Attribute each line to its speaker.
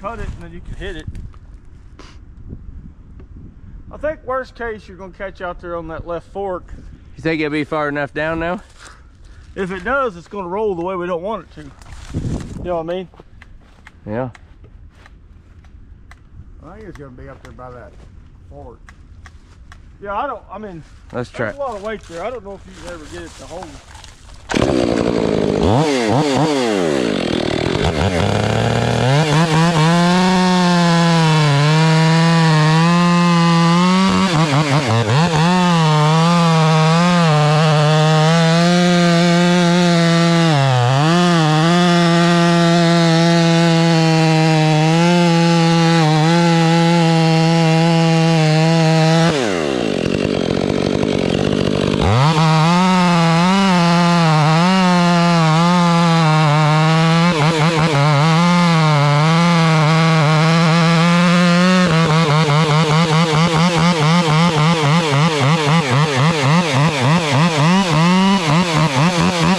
Speaker 1: cut it and then you can hit it. I think worst case you're gonna catch out there on that left fork.
Speaker 2: You think it'll be far enough down now?
Speaker 1: If it does, it's gonna roll the way we don't want it to. You know what I mean?
Speaker 2: Yeah.
Speaker 3: I think it's gonna be up there by that fork.
Speaker 1: Yeah, I don't, I mean,
Speaker 2: Let's try.
Speaker 1: there's a lot of weight there. I don't know if you can ever get it to hold. Uh-huh.